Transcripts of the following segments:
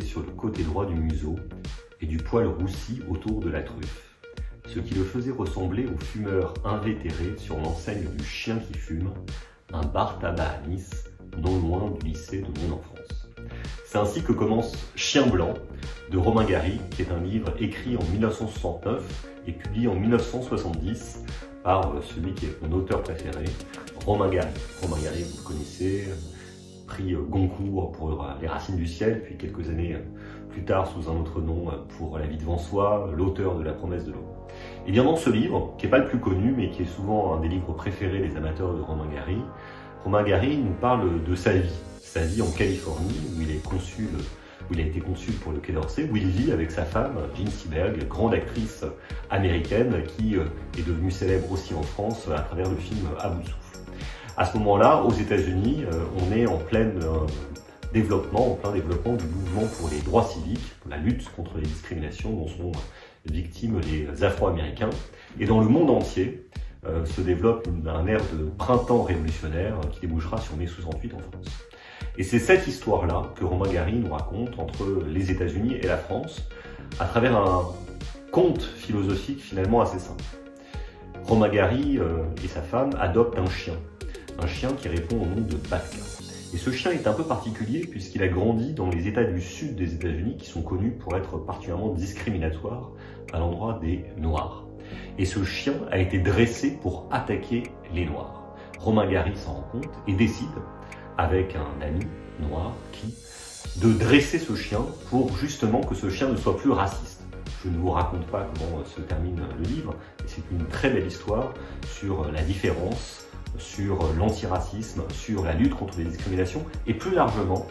sur le côté droit du museau et du poil roussi autour de la truffe, ce qui le faisait ressembler au fumeur invétéré sur l'enseigne du chien qui fume, un bar tabac à Nice, non loin du lycée de mon enfance. C'est ainsi que commence Chien blanc de Romain Gary, qui est un livre écrit en 1969 et publié en 1970 par euh, celui qui est mon auteur préféré, Romain Gary. Romain Gary, vous le connaissez, prix euh, Goncourt pour euh, Les Racines du Ciel, puis quelques années plus tard sous un autre nom pour La vie devant soi, l'auteur de La promesse de l'eau. Et bien dans ce livre, qui n'est pas le plus connu, mais qui est souvent un des livres préférés des amateurs de Romain Gary, Romain Gary nous parle de sa vie, sa vie en Californie, où il a été consul pour le Quai d'Orsay, où il vit avec sa femme, Jean Seberg, grande actrice américaine qui euh, est devenue célèbre aussi en France à travers le film À bout de souffle. À ce moment-là, aux États-Unis, euh, on est en plein euh, développement, en plein développement du mouvement pour les droits civiques, pour la lutte contre les discriminations dont sont victimes les Afro-Américains. Et dans le monde entier, se développe un air de printemps révolutionnaire qui débouchera sur mai 68 en France. Et c'est cette histoire-là que Romain Gary nous raconte entre les États-Unis et la France, à travers un conte philosophique finalement assez simple. Romain Gary euh, et sa femme adoptent un chien, un chien qui répond au nom de Batka. Et ce chien est un peu particulier puisqu'il a grandi dans les États du sud des États-Unis qui sont connus pour être particulièrement discriminatoires à l'endroit des Noirs. Et ce chien a été dressé pour attaquer les Noirs. Romain Gary s'en rend compte et décide avec un ami noir qui de dresser ce chien pour justement que ce chien ne soit plus raciste. Je ne vous raconte pas comment se termine le livre, c'est une très belle histoire sur la différence, sur l'antiracisme, sur la lutte contre les discriminations et plus largement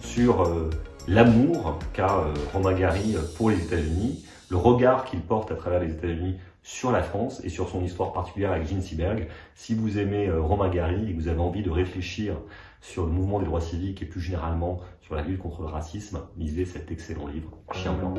sur euh, l'amour qu'a euh, Romain Gary pour les États-Unis, le regard qu'il porte à travers les États-Unis sur la France et sur son histoire particulière avec Jean Seberg. Si vous aimez euh, Romain Gary et que vous avez envie de réfléchir sur le mouvement des droits civiques et plus généralement sur la lutte contre le racisme, lisez cet excellent livre, Chien blanc.